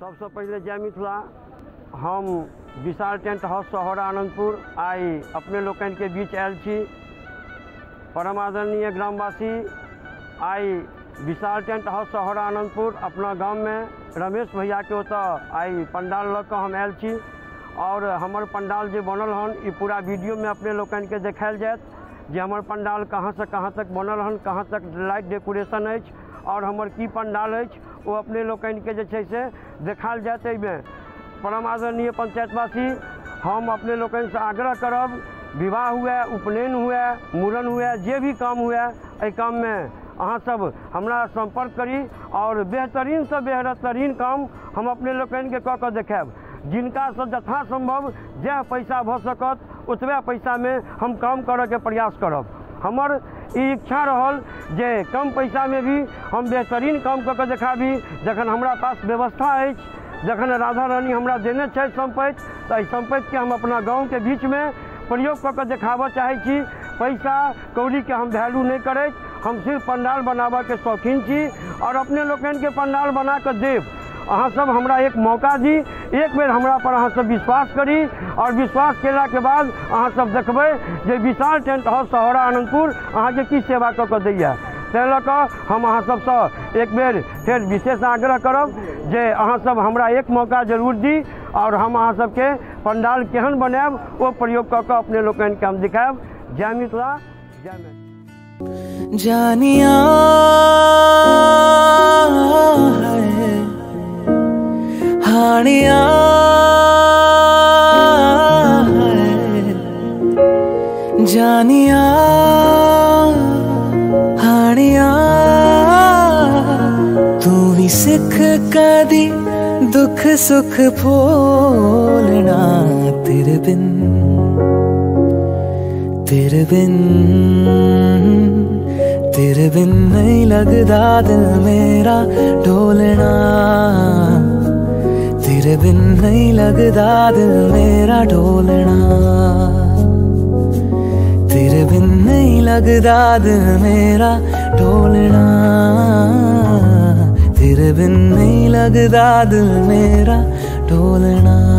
सबसे पहले जय मिथिला। हम विशाल टेंट हाउस सहरा आनंदपुर। आई अपने लोकन के बीच आयल छी। परम आदरणीय ग्रामवासी आई विशाल टेंट हाउस सहरा आनंदपुर अपना गाँव में रमेश भैया के ओतऽ आई पंडाल कऽ हम आयल छी। और हमर पंडाल जे बनल हन, ई पूरा वीडियो में अपने लोकन के देखायल जायत जे हमर पंडाल कहाँ से कहाँ तक बनल हन, कहाँ तक लाइट डेकोरेशन अछि, और हमर की पंडाल अछि। ओ अपने लोकन के जे से देखायल जायत एहिमे। परम आदरणीय पंचायतवासी, हम अपने लोकन से आग्रह करब, विवाह हुए, उपनयन हुए, मूड़न हुए, जे भी काम हुए, एहि काम में अहाँ सब हमरा संपर्क करी और बेहतरीन से बेहतरीन काम हम अपने लोकन के कऽ जिनका से यथा संभव जह पैसा भऽ सकत, ओतबे पैसा में हम काम करऽ के प्रयास करब। हमर इच्छा रहल जे कम पैसा में भी हम बेहतरीन काम कऽ के देखाबी। जखन हमरा पास व्यवस्था अछि, जखन राधा रानी हमरा देने छै संपत्ति तऽ एहि हम अपना गाँवके बीचमे प्रयोग कऽ के देखाबऽ चाहै छी। पैसा कौड़ीके हम वैल्यू नहि करैत, हम सिर्फ़ पंडाल बनाबऽके शौकीन छी, और अपने लोकनिके पंडाल बना कऽ देब। अहाँ सब हमरा एक मौका दी, एक बेर हमरा पर अहाँ सब विश्वास करी और विश्वास केला के बाद अहाँ सब देखबै जे विशाल टेंट हाउस सहरा आनंदपुर अहाँके की सेवा कऽ कऽ दैया। ताहि हम अहाँ सबसँ एक बेर फेर विशेष आग्रह करब जे अहाँ सब हमरा एक मौका ज़रूर दी और हम अहाँ सबके पंडाल केहन बनायब, ओ प्रयोग कऽ कऽ अपने लोकनिके हम दिखायब। जय मिथिला, जय जानिया। है हानिया है जानिया हानिया तू भी सिख कदी दुख सुख भोलना तेरे बिन तेरे बिन तेरे बिन नहीं लगदा दिल मेरा ढोलना तेरे बिन नहीं लगदा दिल मेरा ढोलना। तेरे बिन नहीं लगदा दिल मेरा ढोलना। तेरे बिन नहीं लगदा दिल मेरा ढोलना।